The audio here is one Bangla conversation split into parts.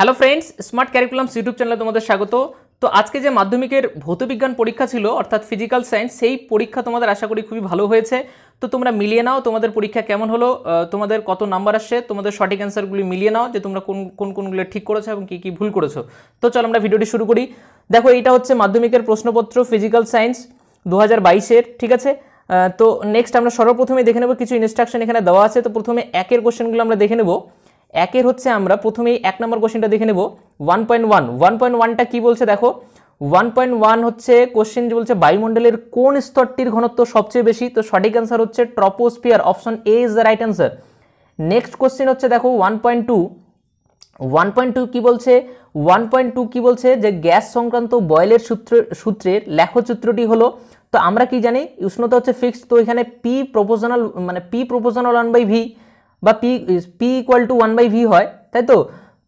Hello friends smart curriculums YouTube চ্যানেলে তোমাদের স্বাগত। তো আজকে যে মাধ্যমিকের ভৌতবিজ্ঞান পরীক্ষা ছিল, অর্থাৎ ফিজিক্যাল সায়েন্স সেই পরীক্ষা তোমাদের আশা করি খুবই ভালো হয়েছে। তো তোমরা মিলিয়ে নাও তোমাদের পরীক্ষা কেমন হলো তোমাদের কত নাম্বার আসছে, তোমাদের সঠিক অ্যান্সারগুলি মিলিয়ে নাও যে তোমরা কোন কোন, কোনগুলো ঠিক করেছ এবং কী কী ভুল করেছ। তো চলো আমরা ভিডিওটি শুরু করি। দেখো, এইটা হচ্ছে মাধ্যমিকের প্রশ্নপত্র ফিজিক্যাল সায়েন্স দু হাজার ঠিক আছে? তো নেক্সট আমরা সর্বপ্রথমে দেখে নেব, কিছু ইনস্ট্রাকশন এখানে দেওয়া আছে। তো প্রথমে একের কোশ্চেনগুলো আমরা দেখে নেব। একের হচ্ছে আমরা, প্রথমেই এক নম্বর কোশ্চেনটা দেখে নেব। One point one one point ওয়ানটা কী বলছে দেখো? ওয়ান পয়েন্ট ওয়ান হচ্ছে কোশ্চেন যে বলছে, বায়ুমণ্ডলের কোন স্তরটির ঘনত্ব সবচেয়ে বেশি? তো সঠিক অ্যান্সার হচ্ছে troposphere option A is the right answer next question হচ্ছে দেখো one point two one point two কী বলছে? ওয়ান পয়েন্ট টু কী বলছে যে, গ্যাস সংক্রান্ত বয়েলের সূত্র, সূত্রের লেখচিত্রটি হলো, তো আমরা কি জানি? উষ্ণতা হচ্ছে ফিক্সড তো এখানে পি প্রপোজনাল মানে P proportional one by V বা P P equal to one by V হয়, তাই তো?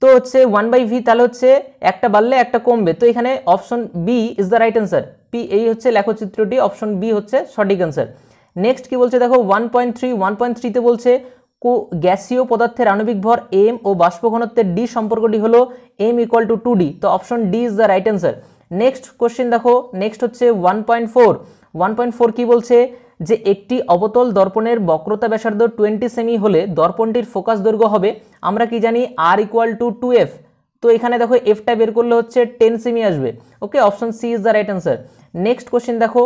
তো হচ্ছে ওয়ান বাই ভি তাহলে হচ্ছে একটা বাড়লে একটা কমবে। তো এখানে option B is the right answer P এই হচ্ছে লেখচিত্রটি অপশন বি হচ্ছে সঠিক অ্যান্সার নেক্সট কি বলছে দেখো? One point three one point থ্রিতে বলছে, কো, গ্যাসীয় পদার্থের আণবিক ভর এম ও বাষ্প ঘনত্বের ডি সম্পর্কটি হলো M equal to two D তো option D is the right answer next question দেখো। নেক্সট হচ্ছে one point four one point four কী বলছে? যে একটি অবতল দর্পণের বক্রতা ব্যাসার্ধ টোয়েন্টি সেমি হলে দর্পণটির ফোকাস দৈর্ঘ্য হবে, আমরা কি জানি R equal to two F. তো এখানে দেখো এফটা বের করলে হচ্ছে টেন সেমি আসবে। Okay, option C is the right answer. Next question দেখো,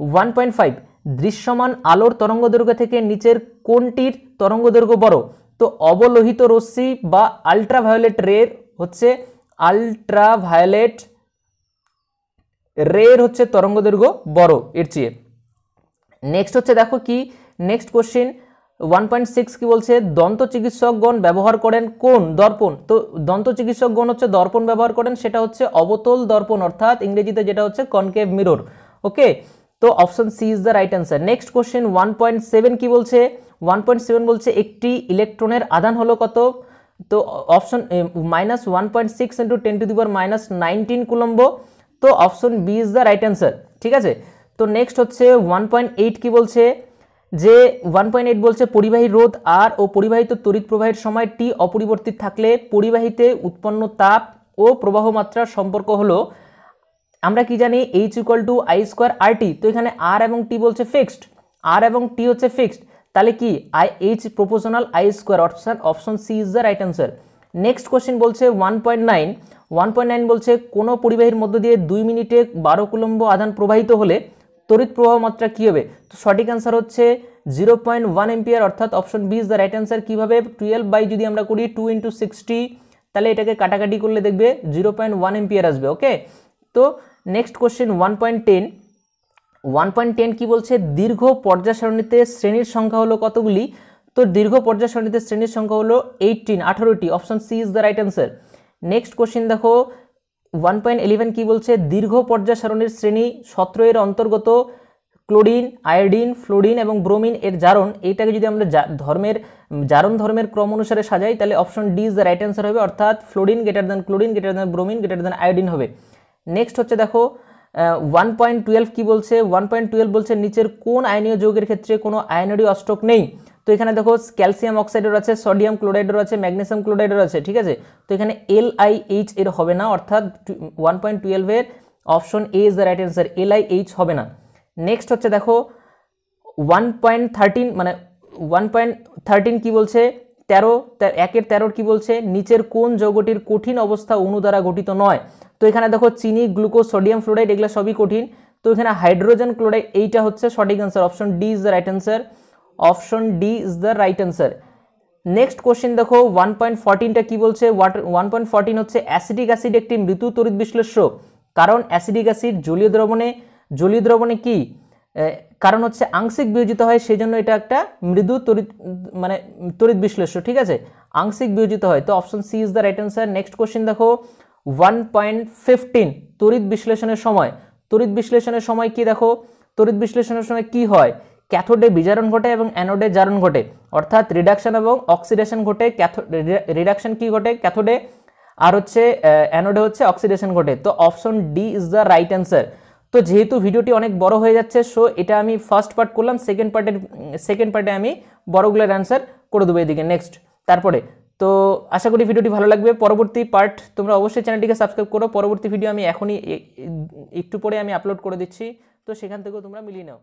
ওয়ান পয়েন্ট ফাইভ, দৃশ্যমান আলোর তরঙ্গদৈর্ঘ্য থেকে নিচের কোনটির তরঙ্গদৈর্ঘ্য বড়? তো অবলোহিত রশ্মি বা আলট্রাভায়োলেট রের হচ্ছে আলট্রাভায়োলেট রের হচ্ছে তরঙ্গদৈর্ঘ্য বড়, এর চেয়ে। নেক্সট হচ্ছে দেখো কি? Next question one point six কি বলছে? দন্ত চিকিৎসকগণ ব্যবহার করেন কোন দর্পণ? তো দন্ত চিকিৎসকগণ হচ্ছে দর্পণ ব্যবহার করেন, সেটা হচ্ছে অবতল দর্পণ, অর্থাৎ ইংরেজিতে যেটা হচ্ছে কনকেভ মিরর ওকে? তো option C is the right answer next question one point seven কি বলছে? ওয়ান পয়েন্ট সেভেন বলছে একটি ইলেকট্রনের আধান হলো কত? তো option minus one point six into ten to the minus nineteen coulomb, তো option B is the right answer ঠিক আছে? তো নেক্সট হচ্ছে ওয়ান পয়েন্ট এইট কী বলছে? যে ওয়ান পয়েন্ট এইট বলছে পরিবাহী রোধ আর ও পরিবাহিত তড়িৎ প্রবাহের সময় টি অপরিবর্তিত থাকলে পরিবাহিতে উৎপন্ন তাপ ও প্রবাহ মাত্রার সম্পর্ক হলো, আমরা কি জানি H equal to I square R T তো এখানে আর এবং টি বলছে ফিক্সড আর এবং টি হচ্ছে ফিক্সড তাহলে কি? I H proportional I square option option C is the right answer next question বলছে one point nine one point nine বলছে কোনো পরিবাহীর মধ্য দিয়ে দুই মিনিটে বারো কুলম্ব আধান প্রবাহিত হলে তড়িৎ প্রবাহ মাত্রা কী হবে? তো সঠিক অ্যান্সার হচ্ছে জিরো পয়েন্ট ওয়ান এম্পিয়ার অর্থাৎ option B is the right answer কীভাবে? টুয়েলভ বাই যদি আমরা করি টু ইন্টু সিক্সটি তাহলে এটাকে কাটাকাটি করলে দেখবে জিরো পয়েন্ট ওয়ান এম্পিয়ার আসবে ওকে তো next question one point ten one point ten কী বলছে? দীর্ঘ পর্যায় সারণীতে শ্রেণির সংখ্যা হলো কতগুলি? তো দীর্ঘ পর্যায় সারণীতে শ্রেণির সংখ্যা হলো এইটিন আঠারোটি। Option C is the right answer next question দেখো ওয়ান পয়েন্ট ইলেভেন কী বলছে? দীর্ঘ পর্যায় সারণীর শ্রেণি, সতেরো এর অন্তর্গত, ক্লোরিন, আয়োডিন, ফ্লোরিন এবং ব্রোমিন এর জারণ। এইটাকে যদি আমরা ধর্মের, জারণ ধর্মের ক্রম অনুসারে সাজাই, তাহলে option D is the right answer হবে। অর্থাৎ fluorine greater than chlorine greater than bromine greater than iodine হবে। নেক্সট হচ্ছে দেখো ওয়ান পয়েন্ট টুয়েলভ কী বলছে? ওয়ান পয়েন্ট টুয়েলভ বলছে, নিচের কোন আয়নীয় যৌগের ক্ষেত্রে কোনো আয়নরীয় অষ্টক নেই? তো এখানে দেখো ক্যালসিয়াম অক্সাইডের আছে সোডিয়াম ক্লোরাইডের আছে ম্যাগনেসিয়াম ক্লোরাইডের আছে ঠিক আছে? তো এখানে এল আই এইচ এর হবে না, অর্থাৎ ওয়ান পয়েন্ট টুয়েলভের option A is the right answer L I H হবে না। নেক্সট হচ্ছে দেখো ওয়ান পয়েন্ট থার্টিন মানে ওয়ান পয়েন্ট থার্টিন কী বলছে? তেরো, একের তেরোর কী বলছে? নিচের কোন যৌগটির কঠিন অবস্থা অণু দ্বারা গঠিত নয়। তো এখানে দেখো চিনি, গ্লুকোজ, সোডিয়াম, ফ্লোরাইড, এগুলো সবই কঠিন। তো এখানে হাইড্রোজেন ক্লোরাইড এইটা হচ্ছে সঠিক answer option D is the right answer option D is the right answer next question দেখো ওয়ান পয়েন্ট ফোরটিনটা কী বলছে? ওয়াটার ওয়ান পয়েন্ট ফোরটিন হচ্ছে অ্যাসিডিক অ্যাসিড একটি মৃদু তড়িৎ বিশ্লেষ্য। কারণ অ্যাসিডিক অ্যাসিড জলীয় দ্রবণে জলীয় দ্রবণে কি? কারণ হচ্ছে আংশিক বিয়োজিত হয় সেই জন্য এটা একটা মৃদু তড়িৎ মানে তড়িৎ বিশ্লেষ্য, ঠিক আছে? আংশিক বিয়োজিত হয়। তো option C is the right answer next question দেখো ওয়ান পয়েন্ট ফিফটিন তড়িৎ বিশ্লেষণের সময়। তড়িৎ বিশ্লেষণের সময় কি দেখো? তড়িৎ বিশ্লেষণের সময় কি হয়? ক্যাথোডে বিজারণ ঘটে এবং অ্যানোডে জারণ ঘটে। অর্থাৎ রিডাকশন এবং অক্সিডেশন ঘটে। ক্যাথো রিডাকশন কি ঘটে? ক্যাথোডে। আর হচ্ছে অ্যানোডে হচ্ছে অক্সিডেশন ঘটে। তো option D is the right answer তো যেহেতু ভিডিওটি অনেক বড় হয়ে যাচ্ছে সো এটা আমি ফার্স্ট পার্ট করলাম সেকেন্ড পার্টের সেকেন্ড পার্টে আমি বড়গুলোর অ্যান্সার করে দেবো এদিকে। নেক্সট তারপরে। তো আশা করি ভিডিওটি ভালো লাগবে। পরবর্তী পার্ট তোমরা অবশ্যই চ্যানেলটিকে সাবস্ক্রাইব করো। পরবর্তী ভিডিও আমি এখনই একটু পরে আমি আপলোড করে দিচ্ছি। তো সেখান থেকেও তোমরা মিলিয়ে নাও।